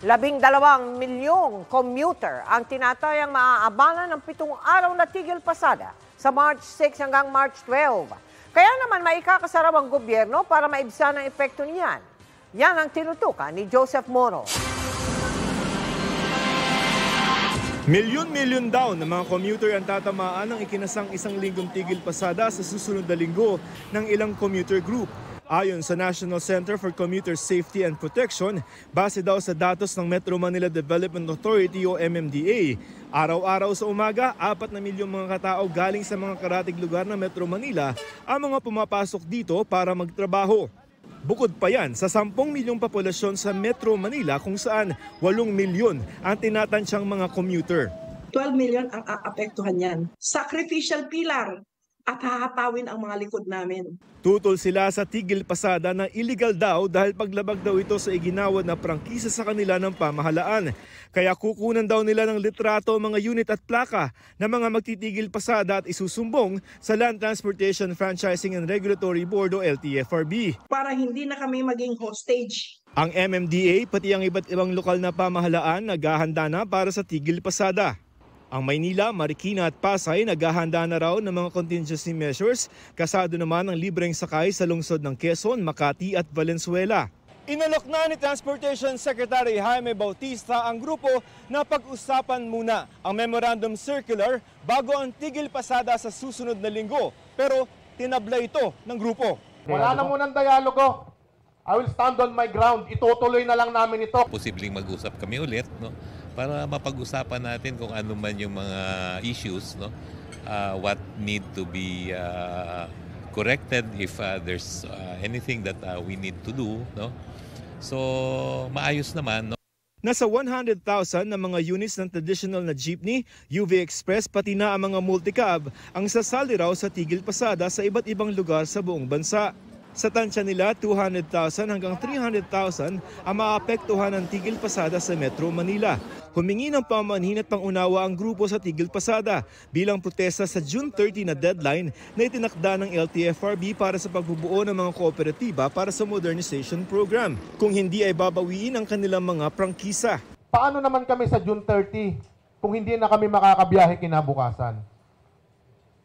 Labing dalawang milyong commuter ang tinatayang maaabala ng pitong araw na tigil pasada sa March 6 hanggang March 12. Kaya naman maikakasarap ang gobyerno para maibsan ang epekto niyan. Yan ang tinutukan ni Joseph Moro. Milyon-milyon daw na mga commuter ang tatamaan ng ikinasang isang linggong tigil pasada sa susunod na linggo ng ilang commuter group. Ayon sa National Center for Commuter Safety and Protection, base daw sa datos ng Metro Manila Development Authority o MMDA, araw-araw sa umaga, 4 na milyong mga katao galing sa mga karatig lugar ng Metro Manila ang mga pumapasok dito para magtrabaho. Bukod pa yan sa 10 milyong populasyon sa Metro Manila kung saan 8 milyon ang tinatansyang mga commuter. 12 million ang aapektuhan yan. Sacrificial pillar at hahatawin ang mga likod namin. Tutol sila sa tigil pasada na illegal daw dahil paglabag daw ito sa iginawad na prangkisa sa kanila ng pamahalaan. Kaya kukunan daw nila ng litrato mga unit at plaka na mga magtitigil pasada at isusumbong sa Land Transportation Franchising and Regulatory Board o LTFRB. Para hindi na kami maging hostage. Ang MMDA pati ang iba't ibang lokal na pamahalaan naghahanda na para sa tigil pasada. Ang Maynila, Marikina at Pasay naghahanda na raw ng mga contingency measures kasado naman ang libreng sakay sa lungsod ng Quezon, Makati at Valenzuela. Inalok na ni Transportation Secretary Jaime Bautista ang grupo na pag-usapan muna ang Memorandum Circular bago ang tigil pasada sa susunod na linggo. Pero tinabla ito ng grupo. Wala na munang dialogo. I will stand on my ground. Itutuloy na lang namin ito. posibleng mag-usap kami ulit no para mapag-usapan natin kung ano man yung mga issues no uh, what need to be uh, corrected if uh, there's uh, anything that uh, we need to do no so maayos naman no Nasa 100,000 na mga units ng traditional na jeepney, UV Express pati na ang mga multicab ang sasali raw sa tigil pasada sa iba't ibang lugar sa buong bansa. Sa tansya nila, 200,000 hanggang 300,000 ang maapektuhan ng tigil pasada sa Metro Manila. Humingi ng pamanhin at pangunawa ang grupo sa tigil pasada bilang protesta sa June 30 na deadline na itinakda ng LTFRB para sa pagbubuo ng mga kooperatiba para sa modernization program. Kung hindi ay babawiin ang kanilang mga prangkisa. Paano naman kami sa June 30 kung hindi na kami makakabiyahe kinabukasan?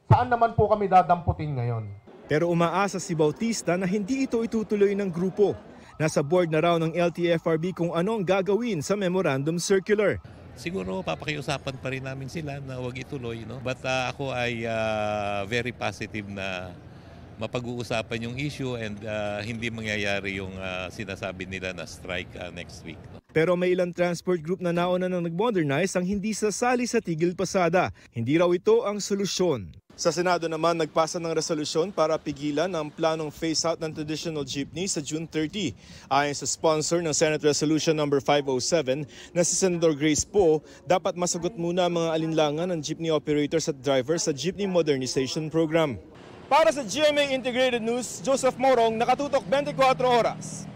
Saan naman po kami dadamputin ngayon? Pero umaasa si Bautista na hindi ito itutuloy ng grupo. Nasa board na raw ng LTFRB kung ano ang gagawin sa memorandum circular. siguro papakiusapan pa rin namin sila na wag ituloy no but uh, ako ay uh, very positive na mapag-uusapan yung issue and uh, hindi mangyayari yung uh, sinasabi nila na strike uh, next week no? Pero may ilang transport group na nauna nang nag-modernize ang hindi sasali sa tigil pasada. Hindi raw ito ang solusyon. Sa Senado naman, nagpasa ng resolusyon para pigilan ang planong phase-out ng traditional jeepney sa June 30. Ayon sa sponsor ng Senate Resolution No. 507 na si Senator Grace Poe, dapat masagot muna ang mga alinlangan ng jeepney operators at drivers sa Jeepney Modernization Program. Para sa GMA Integrated News, Joseph Morong, nakatutok 24 oras.